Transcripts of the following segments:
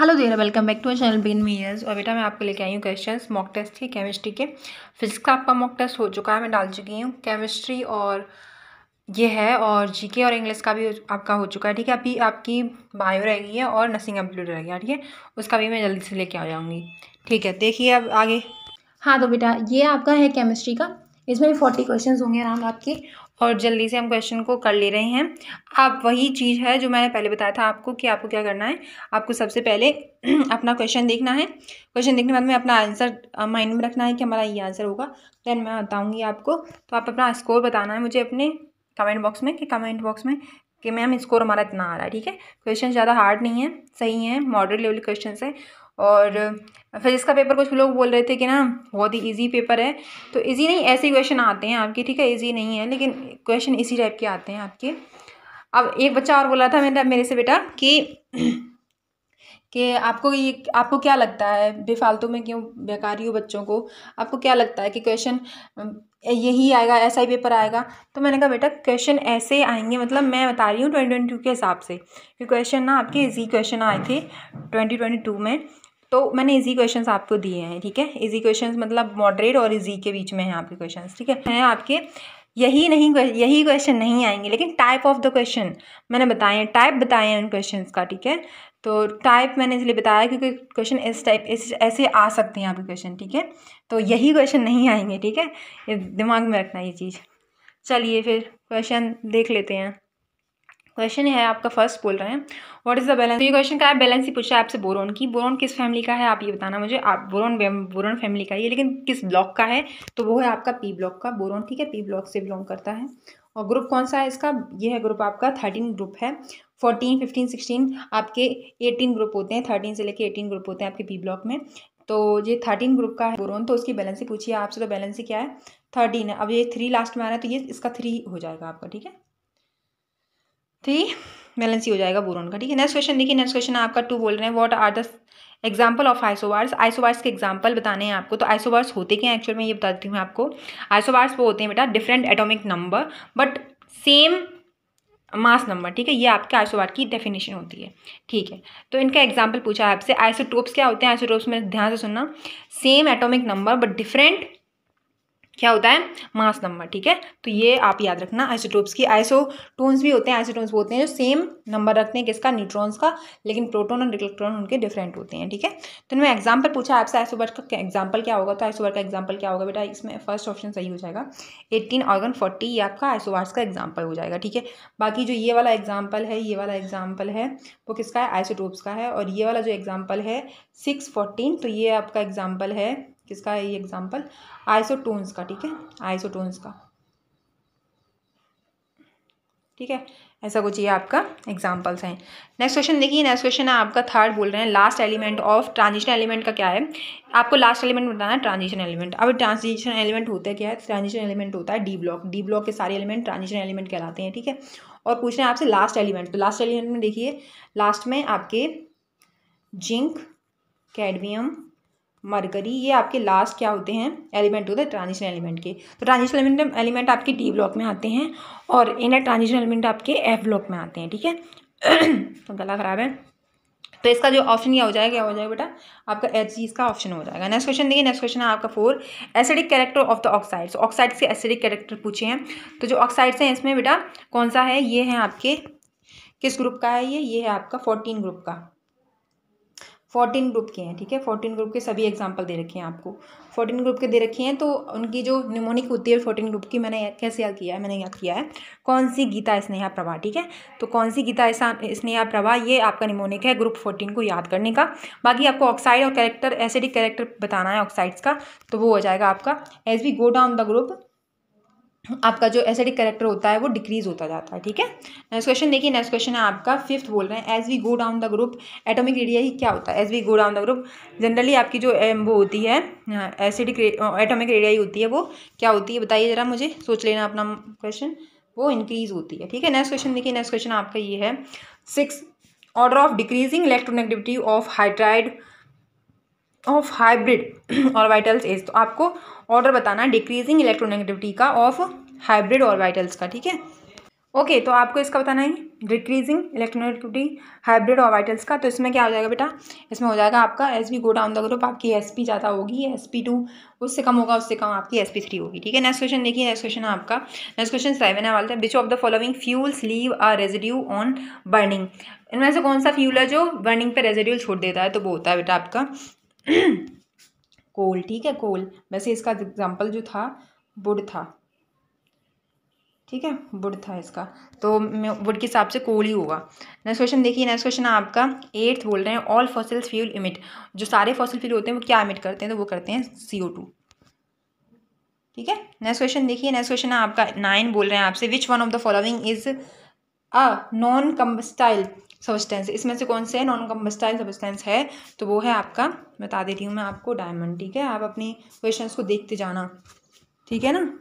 Hello there welcome back to channel बिन मीयर्स और बेटा मैं आपको लेके आई हूँ क्वेश्चन मॉक टेस्ट के केमिस्ट्री के। फिजिक्स का आपका मॉक टेस्ट हो चुका है, मैं डाल चुकी हूँ केमिस्ट्री और ये है और जीके और इंग्लिश का भी आपका हो चुका है, ठीक है? अभी आपकी बायो रह गई है और नर्सिंग कंप्लीट रह गया ठीक है? उसका भी मैं जल्दी से लेके आ जाऊँगी, ठीक है? देखिए अब आगे। हाँ तो बेटा ये आपका है केमिस्ट्री का। इसमें भी फोर्टी क्वेश्चन होंगे आराम आपके। और जल्दी से हम क्वेश्चन को कर ले रहे हैं। आप वही चीज़ है जो मैंने पहले बताया था आपको कि आपको क्या करना है। आपको सबसे पहले अपना क्वेश्चन देखना है। क्वेश्चन देखने के बाद में अपना आंसर माइंड में रखना है कि हमारा ये आंसर होगा। देन मैं बताऊँगी आपको। तो आप अपना स्कोर बताना है मुझे अपने कमेंट बॉक्स में कि कमेंट बॉक्स में कि मैम स्कोर हमारा इतना आ रहा है, ठीक है? क्वेश्चन ज़्यादा हार्ड नहीं है, सही है मॉडरेट लेवल क्वेश्चन है। और फिजिक्स का पेपर कुछ लोग बोल रहे थे कि ना, बहुत ही इजी पेपर है। तो इजी नहीं, ऐसे क्वेश्चन आते हैं आपके, ठीक है? इजी नहीं है, लेकिन क्वेश्चन इसी टाइप के आते हैं आपके। अब एक बच्चा और बोला था मेरा, मेरे से बेटा, कि कि आपको ये, आपको क्या लगता है, बेफालतू में क्यों, बेकारी हो बच्चों को, आपको क्या लगता है कि क्वेश्चन यही आएगा, ऐसा ही पेपर आएगा? तो मैंने कहा, बेटा क्वेश्चन ऐसे आएँगे मतलब मैं बता रही हूँ ट्वेंटी ट्वेंटी टू के हिसाब से, कि क्वेश्चन ना, आपके इजी क्वेश्चन आए थे ट्वेंटी ट्वेंटी टू में तो मैंने इजी क्वेश्चंस आपको दिए हैं, ठीक है? इजी क्वेश्चंस मतलब मॉडरेट और इजी के बीच में हैं आपके क्वेश्चंस ठीक है? हैं आपके यही नहीं, यही क्वेश्चन नहीं आएँगे, लेकिन टाइप ऑफ़ द क्वेश्चन मैंने बताए हैं टाइप बताए हैं उन क्वेश्चन का, ठीक है? तो टाइप मैंने इसलिए बताया क्योंकि क्वेश्चन इस टाइप इस, ऐसे आ सकते हैं आपके क्वेश्चन ठीक है? तो यही क्वेश्चन नहीं आएँगे, ठीक है? दिमाग में रखना ये चीज़। चलिए फिर क्वेश्चन देख लेते हैं। क्वेश्चन है, आपका फ़र्स्ट बोल रहे हैं। व्हाट इज़ द बैलेंस ये क्वेश्चन का है बैलेंस ही पूछा है आपसे बोरोन की। बोरोन किस फैमिली का है, आप ये बताना मुझे। आप बोरोन बोरोन फैमिली का ही है, लेकिन किस ब्लॉक का है तो वो है आपका पी ब्लॉक का। बोरोन ठीक है पी ब्लॉक से बिलोंग करता है। और ग्रुप कौन सा है इसका? ये है ग्रुप आपका थर्टीन ग्रुप है। फोर्टीन फिफ्टीन सिक्सटीन आपके एटीन ग्रुप होते हैं। थर्टीन से लेके एटीन ग्रुप होते हैं आपके पी ब्लॉक में। तो ये थर्टीन ग्रुप का है बोरोन तो उसकी बैलेंस ही पूछिए आपसे तो बैलेंस ही क्या है? थर्टीन है। अब ये थ्री लास्ट में आ रहा है तो ये, इसका थ्री हो जाएगा आपका, ठीक है? थ्री बैलेंस ही हो जाएगा बोरोन का, ठीक है? नेक्स्ट क्वेश्चन देखिए नेक्स्ट क्वेश्चन आपका टू बोल रहे हैं what are the example of isobars isobars के एग्ज़ाम्पल बताने हैं आपको तो आइसोबार्स होते क्या एक्चुअल में? ये बताती हूँ आपको। आइसोवार्स वो होते हैं बेटा different atomic number but same mass number ठीक है? ये आपके आइसोवार की डेफिनेशन होती है, ठीक है? तो इनका एग्ज़ाम्पल पूछा है आपसे आइसोटोप्स क्या होते हैं? आइसोटोप्स में ध्यान से सुनना। Same atomic number but different क्या होता है? मास नंबर, ठीक है? तो ये आप याद रखना आइसोटोप्स की आइसोटोन्स भी होते हैं आइसोटोन्स होते हैं जो सेम नंबर रखते हैं किसका? न्यूट्रॉन्स का, लेकिन प्रोटोन और इलेक्ट्रॉन उनके डिफरेंट होते हैं, ठीक है? तो इनमें एग्ज़ाम्पल पूछा, आपसे आइसोबर का एग्ज़ाम्पल क्या होगा? तो आइसोबर का एग्ज़ाम्पल क्या होगा बेटा? इसमें फ़र्स्ट ऑप्शन सही हो जाएगा। एट्टीन ऑर्गन फोर्टी ये आपका आइसोबार्स का एग्ज़ाम्पल हो जाएगा, ठीक है? बाकी जो ये वाला एग्ज़ाम्पल है, ये वाला एग्ज़ाम्पल है, वो किसका है? आइसोटोप्स का है, और ये वाला जो एग्ज़ाम्पल है सिक्स तो ये आपका एग्ज़ाम्पल है किसका है ये एग्ज़ाम्पल आइसोटोन्स का, ठीक है? आइसोटोन्स का। ठीक है? ऐसा कुछ ये आपका एग्जाम्पल्स हैं। नेक्स्ट क्वेश्चन देखिए नेक्स्ट क्वेश्चन है आपका थर्ड बोल रहे हैं last element of transition element का क्या है? आपको लास्ट एलिमेंट बताना है ट्रांजिशन एलिमेंट अब ट्रांजिशन एलिमेंट होता है क्या? है ट्रांजिशन एलिमेंट होता है डी ब्लॉक डी ब्लॉक के सारे एलिमेंट ट्रांजिशन एलिमेंट कहलाते हैं, ठीक है? और पूछ रहे हैं आपसे लास्ट एलिमेंट तो लास्ट एलिमेंट में देखिए लास्ट में आपके जिंक कैडमियम मरकरी, ये आपके लास्ट क्या होते हैं? एलिमेंट होते हैं ट्रांजिशन एलिमेंट के। तो ट्रांजिशन एलिमेंट एलिमेंट आपके डी ब्लॉक में आते हैं और इनर ट्रांजिशन एलिमेंट आपके एफ़ ब्लॉक में आते हैं, ठीक है? तो गला ख़राब है। तो इसका जो ऑप्शन क्या हो जाएगा, क्या हो जाएगा बेटा? आपका एच जी इसका ऑप्शन हो जाएगा। नेक्स्ट क्वेश्चन देखिए नेक्स्ट क्वेश्चन है आपका four acidic character of the oxides oxides के एसिडिक कैरेक्टर पूछे हैं। तो जो ऑक्साइड्स हैं इसमें बेटा, कौन सा है? ये है आपके, किस ग्रुप का है ये? ये है आपका फोर्टीन ग्रुप का। फोर्टीन ग्रुप के हैं, ठीक है? फोर्टीन ग्रुप के सभी एग्ज़ाम्पल दे रखे हैं आपको। फोर्टीन ग्रुप के दे रखे हैं तो उनकी जो निमोनिक होती है फोर्टीन ग्रुप की, मैंने कैसे याद किया है? मैंने याद किया है, कौन सी गीता स्नेहा प्रभा, ठीक है? तो कौन सी गीता स्नेहा प्रभा, ये आपका निमोनिक है ग्रुप फोर्टीन को याद करने का। बाकी आपको ऑक्साइड और कैरेक्टर एसिडिक कैरेक्टर बताना है ऑक्साइड्स का तो वो हो जाएगा आपका। As we go down the group आपका जो एसिडिक करेक्टर होता है वो डिक्रीज होता जाता है, ठीक है? नेक्स्ट क्वेश्चन देखिए नेक्स्ट क्वेश्चन है आपका फिफ्थ बोल रहे हैं as we go down the group atomic radii क्या होता है? As we go down the group generally आपकी जो वो होती है एसिडिक एटॉमिक रेडियाई होती है, वो क्या होती है? बताइए ज़रा मुझे, सोच लेना अपना क्वेश्चन वो इंक्रीज होती है, ठीक है? नेक्स्ट क्वेश्चन देखिए नेक्स्ट क्वेश्चन आपका ये है six order of decreasing electronegativity of hydride of hybrid orbitals is तो आपको ऑर्डर बताना है डिक्रीजिंग इलेक्ट्रोनेगेटिविटी का ऑफ़ हाइब्रिड ऑर्बिटल्स का, ठीक है? ओके तो आपको इसका बताना है decreasing electronegativity hybrid orbitals का तो इसमें क्या हो जाएगा बेटा? इसमें हो जाएगा आपका as we go down the group आपकी एस पी ज़्यादा होगी एस पी टू उससे कम होगा, उससे कम आपकी एस पी थ्री होगी, ठीक है? नेक्स्ट क्वेश्चन देखिए नेक्स्ट क्वेश्चन है आपका। नेक्स्ट क्वेश्चन सेवन है वाला which of the following fuels leave a residue on burning इनमें से कौन सा फ्यूल है जो बर्निंग पे रेजिड्यूल छोड़ देता है? तो वो होता है बेटा आपका कोल, ठीक है, कोल। वैसे इसका एग्ज़ाम्पल जो था वुड था। ठीक है वुड था इसका। तो वुड के हिसाब से कोल ही होगा। नेक्स्ट क्वेश्चन देखिए नेक्स्ट क्वेश्चन आपका एट्थ बोल रहे हैं ऑल फॉसिल फ्यूल इमिट जो सारे फॉसिल फ्यूल होते हैं, वो क्या इमिट करते हैं? तो वो करते हैं सी ठीक है? नेक्स्ट क्वेश्चन देखिए नेक्स्ट क्वेश्चन है आपका नाइन बोल रहे हैं आपसे। Which one of the following is a non combustible substance इसमें से कौन से है नॉन कम्बस्टाइल सबस्टेंस है तो वो है आपका, बता देती हूँ मैं आपको डायमंड ठीक है? आप अपनी क्वेश्चन को देखते जाना, ठीक है ना?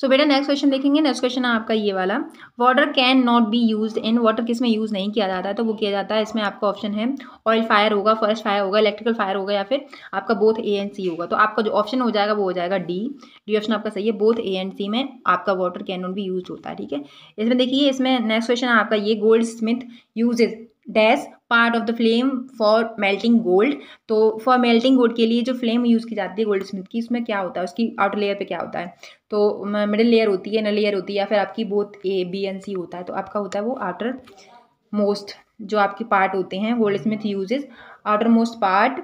सो बेटा नेक्स्ट क्वेश्चन देखेंगे। नेक्स्ट क्वेश्चन है आपका ये वाला। Water can not be use in water किसमें यूज़ नहीं किया जाता है? तो वो किया जाता है, इसमें आपका ऑप्शन है। ऑयल फायर होगा फ़र्स्ट फायर होगा इलेक्ट्रिकल फायर होगा या फिर आपका बोथ ए एंड सी होगा। तो आपका जो ऑप्शन हो जाएगा, वो हो जाएगा डी डी ऑप्शन आपका सही है। बोथ ए एंड सी में आपका water can not be use होता है, ठीक है? इसमें देखिए, इसमें नेक्स्ट क्वेश्चन आपका ये gold smith uses dash part of the flame for melting gold तो फॉर मेल्टिंग गोल्ड के लिए जो फ्लेम यूज़ की जाती है गोल्ड स्मिथ की, उसमें क्या होता है? उसकी आउटर लेयर पे क्या होता है? तो मिडिल लेयर होती है न लेयर होती है या फिर आपकी both A B and C होता है तो आपका होता है वो आउटर मोस्ट जो आपके पार्ट होते हैं gold smith uses outer most part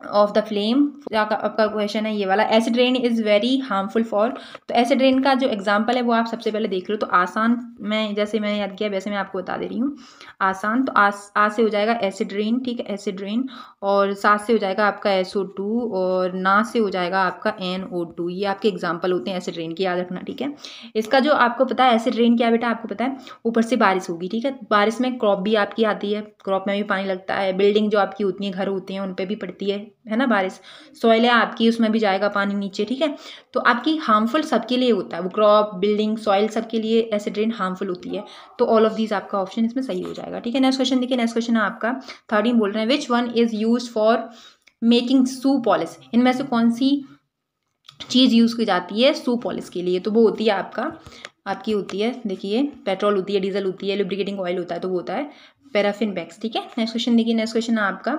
of the flame आपका क्वेश्चन है, ये वाला acid rain is very harmful for तो एसिड रेन का जो एग्जांपल है, वो आप सबसे पहले देख लो तो आसान, मैं जैसे मैंने याद किया, वैसे मैं आपको बता दे रही हूँ। आसान तो आस आ से हो जाएगा एसिड रेन ठीक है एसिड रेन और सात से हो जाएगा आपका एस ओ टू और ना से हो जाएगा आपका एन ओ टू ये आपके एग्ज़ाम्पल होते हैं एसिड रेन की, याद रखना, ठीक है? इसका जो आपको पता है एसिड रेन क्या बेटा, आपको पता है, ऊपर से बारिश होगी, ठीक है? बारिश में क्रॉप भी आपकी आती है क्रॉप में भी पानी लगता है बिल्डिंग जो आपकी होती है, घर होते हैं उन पर भी पड़ती है है ना बारिश? सॉइल है आपकी, उसमें भी जाएगा पानी नीचे, ठीक है? तो आपकी हार्मफुल सबके लिए होता है, वो क्रॉप बिल्डिंग सॉइल सबके लिए एसिड रेन हार्मफुल होती है तो ऑल ऑफ़ दीज आपका ऑप्शन इसमें सही हो जाएगा, ठीक है? नेक्स्ट क्वेश्चन देखिए नेक्स्ट क्वेश्चन है आपका थर्टीन बोल रहे हैं which one is use for making shoe polish इनमें से कौन सी चीज़ यूज़ की जाती है सू पॉलिस के लिए? तो वो होती है आपका, आपकी होती है, देखिए पेट्रोल होती है डीजल होती है लुब्रिकेटिंग ऑयल होता है तो वो होता है पैराफिन बैग्स ठीक है? नेक्स्ट क्वेश्चन देखिए नेक्स्ट क्वेश्चन है आपका।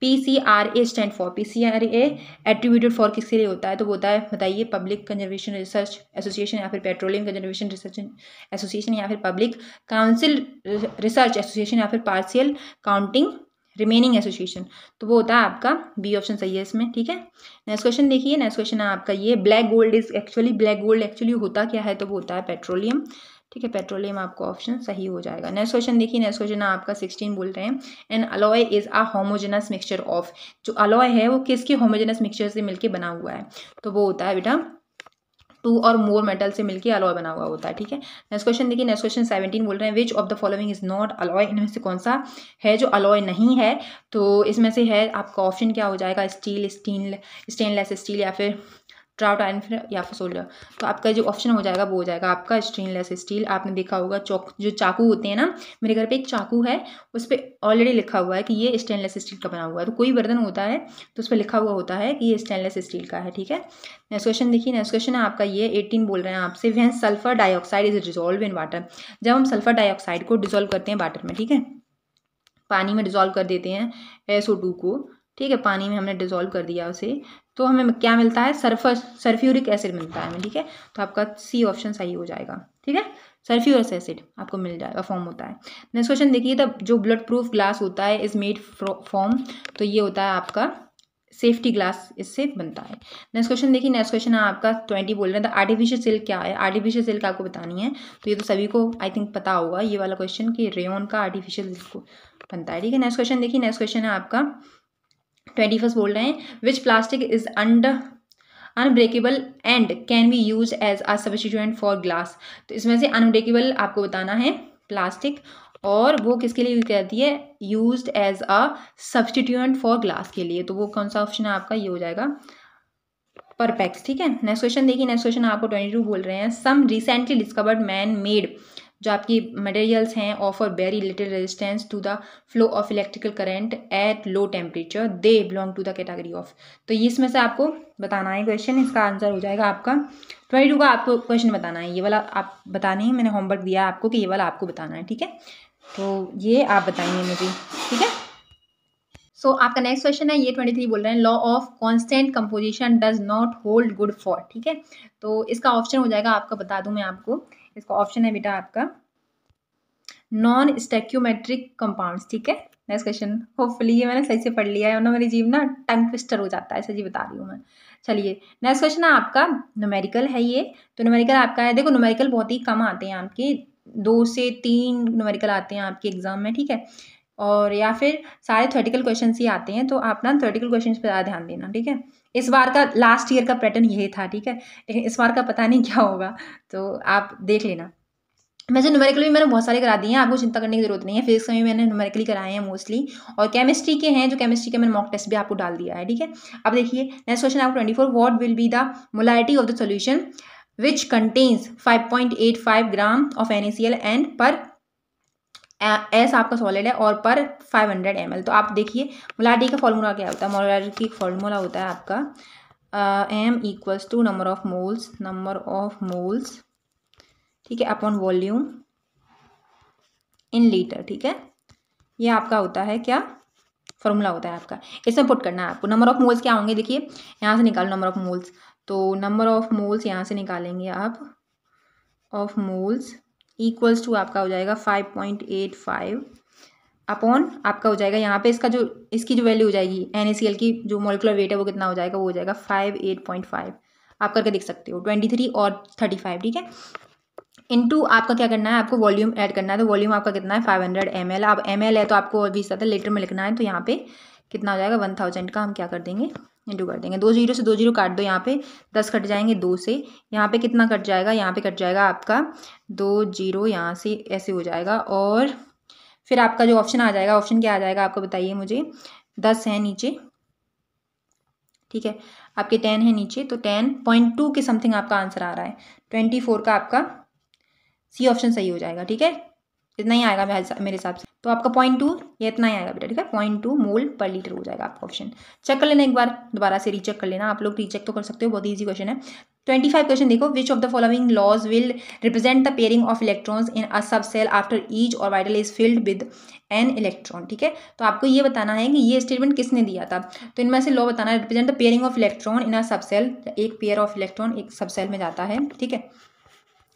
P C R A stand for P C R A attributed for किसके लिए होता है? तो होता है, बताइए पब्लिक कंजर्वेशन रिसर्च एसोसिएशन या फिर पेट्रोलियम कंजर्वेशन रिसर्च एसोसिएशन या फिर पब्लिक काउंसिल रिसर्च एसोसिएशन या फिर पार्शियल काउंटिंग रिमेनिंग एसोसिएशन तो वो होता है आपका बी ऑप्शन सही है इसमें, ठीक है? नेक्स्ट क्वेश्चन देखिए नेक्स्ट क्वेश्चन है आपका ये। Black gold is actually black gold actually होता क्या है? तो वो होता है पेट्रोलियम ठीक है पेट्रोलियम आपका ऑप्शन सही हो जाएगा। नेक्स्ट क्वेश्चन देखिए नेक्स्ट क्वेश्चन आपका सिक्सटीन बोल रहे हैं। An alloy is a homogeneous mixture of जो अलॉय है, वो किसके होमोजेनस मिक्सचर से मिलकर बना हुआ है? तो वो होता है बेटा टू और मोर मेटल से मिलकर अलॉय बना हुआ होता है, ठीक है? नेक्स्ट क्वेश्चन देखिए नेक्स्ट क्वेश्चन सेवनटीन बोल रहे हैं which of the following is not alloy इनमें से कौन सा है जो अलॉय नहीं है? तो इसमें से है, आपका ऑप्शन क्या हो जाएगा? स्टील स्टील स्टेनलेस स्टील या फिर ट्राउट आयरन फिर या फिर सोल्डर तो आपका जो ऑप्शन हो जाएगा, वो हो जाएगा आपका स्टेनलेस स्टील आपने देखा होगा चौक, जो चाकू होते हैं ना, मेरे घर पे एक चाकू है, उस पर ऑलरेडी लिखा हुआ है कि ये स्टेनलेस स्टील का बना हुआ है। तो कोई बर्तन होता है तो उस पर लिखा हुआ होता है कि ये स्टेनलेस स्टील का है, ठीक है? नेक्स्ट क्वेश्चन देखिए नेक्स्ट क्वेश्चन है आपका ये एटीन बोल रहे हैं आपसे वह sulphur dioxide is dissolve in water जब हम सल्फ़र डाइऑक्साइड को डिजोल्व करते हैं वाटर में, ठीक है? पानी में डिजोल्व कर देते हैं एसओ टू को, ठीक है? पानी में हमने डिजोल्व कर दिया उसे। तो हमें क्या मिलता है? सल्फ़र सल्फ्यूरिक एसिड मिलता है हमें, ठीक है? तो आपका सी ऑप्शन सही हो जाएगा, ठीक है? सल्फ्यूरस एसिड आपको मिल जाएगा फॉर्म होता है। नेक्स्ट क्वेश्चन देखिए द जो ब्लड प्रूफ ग्लास होता है इज़ मेड फॉर्म तो ये होता है आपका सेफ्टी ग्लास इससे बनता है। नेक्स्ट क्वेश्चन देखिए नेक्स्ट क्वेश्चन है आपका ट्वेंटी बोल रहे हैं द आर्टिफिशियल सिल्क क्या है? आर्टिफिशियल सिल्क आपको बतानी है तो ये तो सभी को आई थिंक पता होगा, ये वाला क्वेश्चन कि रेन का आर्टिफिशियल बनता है, ठीक है? नेक्स्ट क्वेश्चन देखिए नेक्स्ट क्वेश्चन है आपका ट्वेंटी फ़र्स्ट बोल रहे हैं which plastic is under unbreakable and can be use as a substituent for glass तो इसमें से अनब्रेकेबल आपको बताना है प्लास्टिक और वो किसके लिए यूज़ करती है? Use as a substituent for glass के लिए। तो वो कौन सा ऑप्शन है आपका? ये हो जाएगा परपेक्स ठीक है? नेक्स्ट क्वेश्चन देखिए नेक्स्ट क्वेश्चन आपको ट्वेंटी टू बोल रहे हैं। Some recently discovered man made जो आपकी मटेरियल्स हैं offer very little resistance to the flow of electrical current at low temperature they belong to the category of तो इसमें से आपको बताना है क्वेश्चन इसका आंसर हो जाएगा आपका. ट्वेंटी टू का आपको क्वेश्चन बताना है। ये वाला आप बताने ही मैंने होमवर्क दिया आपको कि ये वाला आपको बताना है ठीक है? तो ये आप बताएँगे मुझे ठीक है? सो so, आपका नेक्स्ट क्वेश्चन है ये ट्वेंटी थ्री बोल रहे हैं law of constant composition does not hold good for ठीक है? तो इसका ऑप्शन हो जाएगा आपका बता दूँ मैं आपको। इसका ऑप्शन है बेटा आपका नॉन स्टेक्यूमेट्रिक कंपाउंड्स ठीक है? नेक्स्ट क्वेश्चन होपफुली ये मैंने सही से पढ़ लिया है और मेरी जीव ना टंग ट्विस्टर हो जाता है, ऐसा जी बता रही हूँ मैं। चलिए नेक्स्ट क्वेश्चन है आपका नोमेरिकल है ये। तो नोमेरिकल आपका है, देखो नोमेरिकल बहुत ही कम आते हैं आपके, दो से तीन नोमेरिकल आते हैं आपके एग्ज़ाम में, ठीक है? और या फिर सारे थर्टिकल क्वेश्चन ही आते हैं तो आप ना थर्टिकल क्वेश्चन पर ज़्यादा ध्यान देना, ठीक है? इस बार का लास्ट ईयर का पैटर्न यही था, ठीक है? लेकिन इस बार का पता नहीं क्या होगा तो आप देख लेना। वैसे न्यूमेरिकल भी मैंने बहुत सारे करा दिए हैं, आपको चिंता करने की ज़रूरत नहीं है। फिजिक्स में भी मैंने न्यूमेरिकली कराए हैं मोस्टली और केमिस्ट्री के हैं, जो केमिस्ट्री के मैंने मॉक टेस्ट भी आपको डाल दिया है, ठीक है? अब देखिए नेक्स्ट क्वेश्चन आपको twenty four what will be the molarity of the solution which contains five point eight five gram of an and पर एस आपका सॉलिड है और पर 500 हंड्रेड तो आप देखिए मोलारिटी का फॉर्मूला क्या होता है? की फॉर्मूला होता है आपका M equals to number of moles number of moles ठीक है अपॉन वॉल्यूम इन लीटर ठीक है? ये आपका होता है क्या? फॉर्मूला होता है आपका। इसमें पुट करना है आपको। नंबर ऑफ़ मोल्स क्या होंगे? देखिए, यहाँ से निकालो नंबर ऑफ़ मोल्स तो नंबर ऑफ़ मोल्स यहाँ से निकालेंगे आप। ऑफ़ मोल्स इक्वल्स टू आपका हो जाएगा five point eight five upon आपका हो जाएगा यहाँ पे इसका जो, इसकी जो वैल्यू हो जाएगी एन की जो मोलिकुलर वेट है वो कितना हो जाएगा, वो हो जाएगा फाइव एट पॉइंट फाइव आप करके देख सकते हो ट्वेंटी थ्री और थर्टी फाइव ठीक है? इनटू आपका क्या करना है, आपको वॉल्यूम ऐड करना है तो वॉल्यूम आपका कितना है फाइव हंड्रेड एम एल अब एम एल है तो आपको अभी ज़्यादा लीटर में लिखना है तो यहाँ पे कितना हो जाएगा वन थाउज़ेंड का हम क्या कर देंगे? इंटू कर देंगे। दो ज़ीरो से दो ज़ीरो काट दो यहाँ पे। दस कट जाएँगे दो से। यहाँ पे कितना कट जाएगा? यहाँ पे कट जाएगा आपका दो ज़ीरो। यहाँ से ऐसे हो जाएगा और फिर आपका जो ऑप्शन आ जाएगा, ऑप्शन क्या आ जाएगा आपको बताइए मुझे। दस है नीचे। ठीक है? आपके टेन है नीचे। तो टेन पॉइंट टू के समथिंग आपका आंसर आ रहा है। ट्वेंटी फोर का आपका सी ऑप्शन सही हो जाएगा। ठीक है? इतना ही आएगा मेरे हिसाब से। तो आपका पॉइंट टू ये इतना ही आएगा बेटा, ठीक है? पॉइंट टू मोल पर लीटर हो जाएगा आपका ऑप्शन चेक कर लेना एक बार, दोबारा से रीचेक कर लेना। आप लोग रीचेक तो कर सकते हो, बहुत ईजी क्वेश्चन है। ट्वेंटी फाइव क्वेश्चन देखो which of the following laws will represent the pairing of electrons in a subshell after each orbital is filled with an electron ठीक है? तो आपको ये बताना है कि ये स्टेटमेंट किसने दिया था? तो इनमें से लॉ बताना represent the pairing of electron in a subshell एक पेयर ऑफ़ इलेक्ट्रॉन एक सब सेल में जाता है, ठीक है?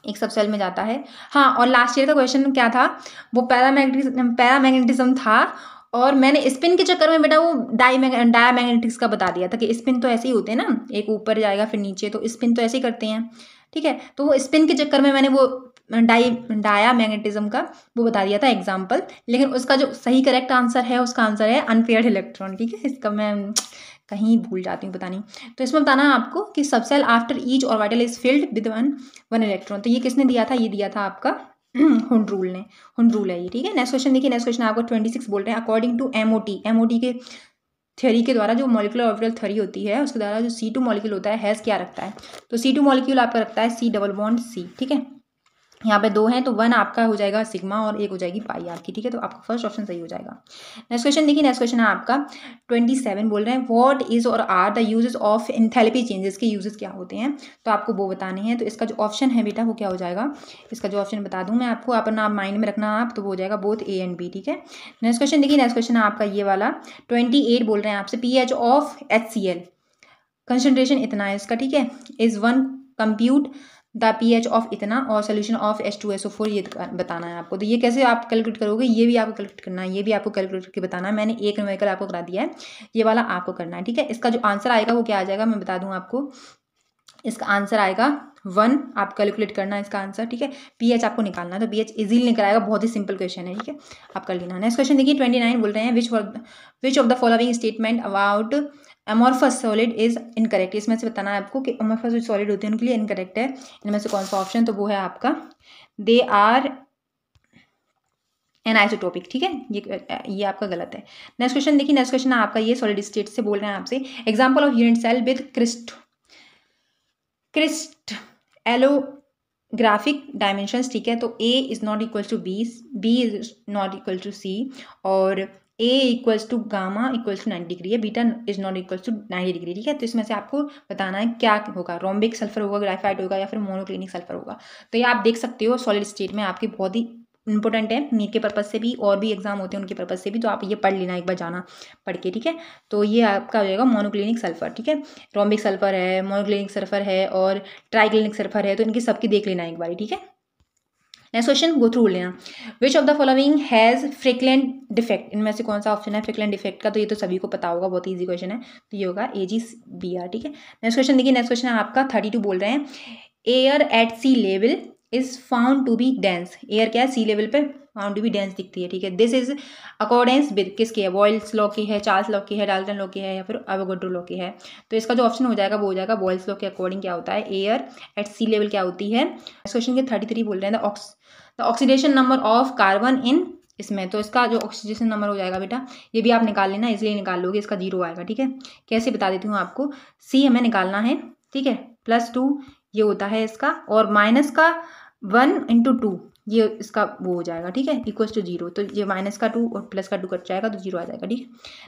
एक सब सेल में जाता है। हाँ और लास्ट ईयर का क्वेश्चन क्या था? वो पैरामैग्नेटिज्म पैरामैग्नेटिज्म था, और मैंने स्पिन के चक्कर में बेटा वो डाई डायामैग्नेटिक्स का बता दिया था कि स्पिन तो ऐसे ही होते हैं ना, एक ऊपर जाएगा, फिर नीचे तो स्पिन तो ऐसे ही करते हैं, ठीक है? तो वो स्पिन के चक्कर में मैंने वो डाई डाया मैग्नेटिज्म का वो बता दिया था एग्ज़ाम्पल लेकिन उसका जो सही करेक्ट आंसर है, उसका आंसर है अनपेयर इलेक्ट्रॉन ठीक है? इसका मैं कहीं भूल जाती हूँ, पता नहीं। तो इसमें बताना है आपको कि subshell after each orbital is filled with one one electron तो ये किसने दिया था? ये दिया था आपका हुंड रूल ने। हुंड रूल है ये, ठीक है? नेक्स्ट क्वेश्चन देखिए नेक्स्ट क्वेश्चन आपको ट्वेंटी सिक्स बोल रहे हैं। According to M O T M O T के थ्योरी के द्वारा जो मॉलिकुलर ऑर्बिटल थ्योरी होती है, उसके द्वारा जो सी टू मॉलिक्यूल होता है हैज़ क्या रखता है? तो सी टू मॉलिक्यूल आपका रखता है सी डबल बॉन्ड सी ठीक है? यहाँ पे दो हैं तो वन आपका हो जाएगा सिग्मा और एक हो जाएगी पाई आपकी ठीक है? तो आपका फ़र्स्ट ऑप्शन सही हो जाएगा। नेक्स्ट क्वेश्चन देखिए नेक्स्ट क्वेश्चन है आपका। ट्वेंटी सेवन बोल रहे हैं what is or are the uses of enthalpy changes के यूजेस क्या होते हैं? तो आपको वो बताने हैं। तो इसका जो ऑप्शन है बेटा, वो क्या हो जाएगा? इसका जो ऑप्शन बता दूँ मैं आपको अपना माइंड में रखना आप तो वो हो जाएगा बोथ ए एंड बी ठीक है? नेक्स्ट क्वेश्चन देखिए नेक्स्ट क्वेश्चन है आपका ये वाला। ट्वेंटी एट बोल रहे हैं आपसे P H of H C L concentration इतना है इसका, ठीक है? Is one compute the P H of इतना और solution of H two S O four ये बताना है आपको। तो ये कैसे आप कैलकुलेट करोगे? ये भी आपको कैलकुलेट करना है, ये भी आपको कैलकुलेट करके बताना है। मैंने एक न्यूमेरिकल आपको करा दिया है, ये वाला आपको करना है, ठीक है? इसका जो आंसर आएगा वो क्या आ जाएगा? मैं बता दूँ आपको। इसका आंसर आएगा वन, आप कैलकुलेट करना है इसका आंसर, ठीक है? पी एच आपको निकालना है तो पी एच इजीली निकल आएगा, बहुत ही सिंपल क्वेश्चन है, ठीक है? आप कर लेना। नेक्स्ट क्वेश्चन देखिए ट्वेंटी नाइन बोल रहे हैं which which of the following statement about amorphous solid is incorrect इसमें से बताना है आपको कि अमोरफस जो सॉलिड होते हैं, उनके लिए इनकरेक्ट है। इनमें से कौन सा ऑप्शन तो वो है आपका। दे आर एन आइसोटोपिक ठीक है? ये ये आपका गलत है। नेक्स्ट क्वेश्चन देखिए नेक्स्ट क्वेश्चन आपका ये सॉलिड स्टेट से बोल रहे हैं आपसे। Example of unit cell with crys crystallographic dimensions ठीक है? तो A is not equal to B B is not equal to C और A equals to gamma equals to ninety degree है beta is not equals to ninety degree ठीक है? तो इसमें से आपको बताना है क्या होगा? रोम्बिक सल्फ़र होगा ग्राफाइट होगा या फिर मोनोक्लिनिक सल्फ़र होगा? तो ये आप देख सकते हो सॉलिड स्टेट में आपकी बहुत ही इंपॉर्टेंट है। नीट के पर्पज़ से भी और भी एग्ज़ाम होते हैं उनके पर्पज़ से भी तो आप ये पढ़ लेना एक बार जाना पढ़ के, ठीक है? तो ये आपका हो जाएगा मोनोक्लिनिक सल्फ़र ठीक है? रोम्बिक सल्फ़र है मोनोक्लिनिक सल्फ़र है और ट्राइक्लिनिक सल्फ़र है तो इनकी सबकी देख लेना एक बार, ठीक है? नेक्स्ट क्वेश्चन गो थ्रू लेना which of the following has Frenkel defect इनमें से कौन सा ऑप्शन है? फ्रिकलेंट डिफेक्ट का तो ये तो सभी को पता होगा, बहुत ईजी क्वेश्चन है। तो ये होगा ए जी बी आर ठीक है? नेक्स्ट क्वेश्चन देखिए नेक्स्ट क्वेश्चन आपका थर्टी टू बोल रहे हैं। Air at sea level is found to be dense air क्या है? सी लेवल पे फाउंड टू बी डेंस दिखती है, ठीक है? दिस इज़ अकॉर्डेंस विद किसकी है? बॉयल्स लॉ की है चार्ल्स लॉ की है डाल्टन लॉ की है, या फिर अवोगड्रो लॉ की है। तो इसका जो ऑप्शन हो जाएगा, वो हो जाएगा बॉयल्स लॉ के अकॉर्डिंग क्या होता है? एयर एट सी लेवल क्या होती है? क्वेश्चन के थर्टी थ्री बोल रहे हैं the ox the oxidation number of carbon in इसमें। तो इसका जो ऑक्सीडेशन नंबर हो जाएगा बेटा, ये भी आप निकाल लेना, इसलिए निकाल लोगे, इसका ज़ीरो आएगा, ठीक है? कैसे बता देती हूँ आपको? सी हमें निकालना है, ठीक है? प्लस टू ये होता है इसका, और माइनस का वन इंटू टू ये इसका वो हो जाएगा, ठीक है? इक्वल्स टू ज़ीरो तो ये माइनस का टू और प्लस का टू कट जाएगा तो ज़ीरो आ जाएगा, ठीक है?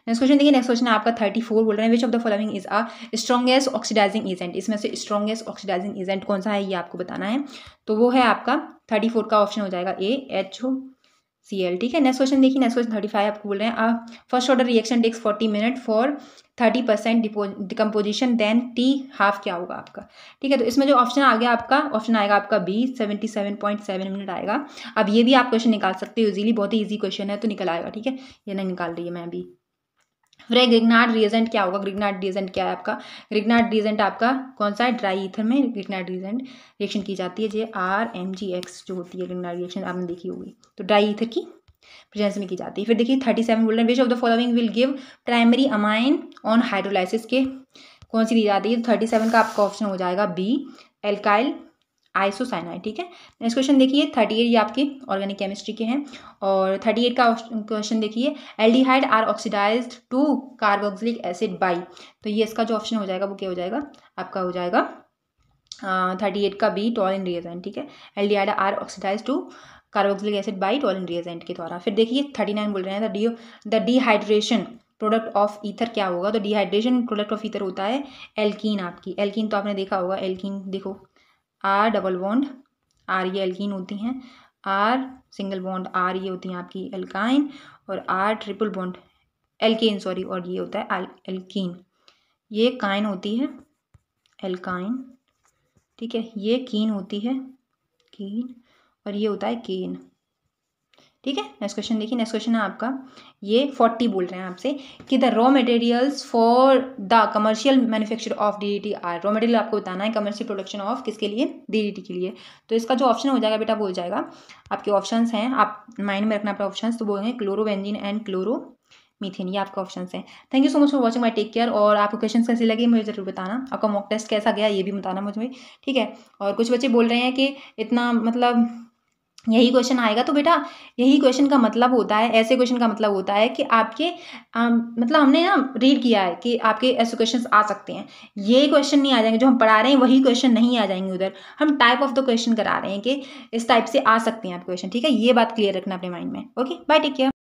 नेक्स्ट क्वेश्चन देखिए नेक्स्ट क्वेश्चन आपका थर्टी फोर बोल रहे हैं। Which of the following is a strongest oxidising agent इसमें से स्ट्रॉगेस्ट ऑक्सीडाइजिंग एजेंट कौन सा है, ये आपको बताना है। तो वो है आपका थर्टी फोर का ऑप्शन हो जाएगा A H O C L ठीक है नेक्स्ट क्वेश्चन देखिए नेक्स्ट क्वेश्चन थर्टी फाइव आपको बोल रहे हैं। आप first order reaction takes forty minute for thirty percent decomposition then T half क्या होगा आपका? ठीक है तो इसमें जो ऑप्शन आ गया आपका ऑप्शन आएगा आपका B seventy seven point seven minute आएगा। अब ये भी आप क्वेश्चन निकाल सकते हो इजीली बहुत ही ईजी क्वेश्चन है तो निकल आएगा, ठीक है? ये नहीं निकाल रही है मैं अभी। फिर ग्रिगनाट रिएजेंट क्या होगा? ग्रिगनाट रिएजेंट क्या है आपका? ग्रिगनाट रिएजेंट आपका कौन सा है? ड्राई ईथर में ग्रिगनाट रिएजेंट रिएक्शन की जाती है J R, M, G, X जो होती है ग्रिगनाट रिएक्शन, आपने देखी होगी। तो ड्राई ईथर की प्रेजेंस में की जाती है। फिर देखिए, थर्टी सेवन बोल रहे हैं which of the following will give primary amine on hydrolysis के? कौन सी दी जाती है? तो थर्टी सेवन का आपका ऑप्शन हो जाएगा बी एल्काइल आइसोसाइनाइड ठीक है? नेक्स्ट क्वेश्चन देखिए थर्टी एट ये आपकी ऑर्गेनिक केमिस्ट्री के हैं और थर्टी एट का क्वेश्चन देखिए aldehyde are oxidise to carboxylic acid by तो ये इसका जो ऑप्शन हो जाएगा, वो क्या हो जाएगा? आपका हो जाएगा थर्टी एट का बी टॉल इन रिएजेंट ठीक है? Aldehyde are oxidise to carboxylic acid by Tollens reagent के द्वारा। फिर देखिए थर्टी नाइन बोल रहे हैं the de the dehydration product of ether क्या होगा? तो डिहाइड्रेशन प्रोडक्ट ऑफ़ ईथर होता है एल्कीन आपकी। एल्कीन तो आपने देखा होगा एल्कीन देखो। आर डबल बॉन्ड आर ये एल्किन होती हैं। आर सिंगल बॉन्ड आर ये होती हैं आपकी एल्काइन और R triple bond alkane sorry और ये होता है एल्कीन ये काइन होती है एल्काइन ठीक है? ये कीन होती है कीन और ये होता है केन ठीक है? नेक्स्ट क्वेश्चन देखिए नेक्स्ट क्वेश्चन है आपका। ये फोर्टी बोल रहे हैं आपसे कि the raw materials for the commercial manufacture of D R raw material आपको बताना है कमर्शियल प्रोडक्शन ऑफ़ किसके लिए? डी के लिए। तो इसका जो ऑप्शन हो जाएगा बेटा बोल जाएगा। आपके ऑप्शन हैं, आप माइंड में रखना अपने ऑप्शन तो वो हैं क्लोरोवेंजिन एंड क्लोरो मीथेन ये आपका ऑप्शन है। Thank you so much for watching my take care और आपको क्वेश्चन कैसे लगे मुझे ज़रूर बताना। आपका मॉक टेस्ट कैसा गया, ये भी बताना मुझे। ठीक है? और कुछ बच्चे बोल रहे हैं कि इतना मतलब यही क्वेश्चन आएगा। तो बेटा यही क्वेश्चन का मतलब होता है ऐसे क्वेश्चन का मतलब होता है कि आपके आ, मतलब हमने ना रीड किया है कि आपके ऐसे क्वेश्चन आ सकते हैं। ये क्वेश्चन नहीं आ जाएँगे जो हम पढ़ा रहे हैं वही क्वेश्चन नहीं आ जाएँगे उधर। हम टाइप ऑफ़ द क्वेश्चन करा रहे हैं कि इस टाइप से आ सकते हैं आपके क्वेश्चन ठीक है? ये बात क्लियर रखना अपने माइंड में ओके बाय टेक केयर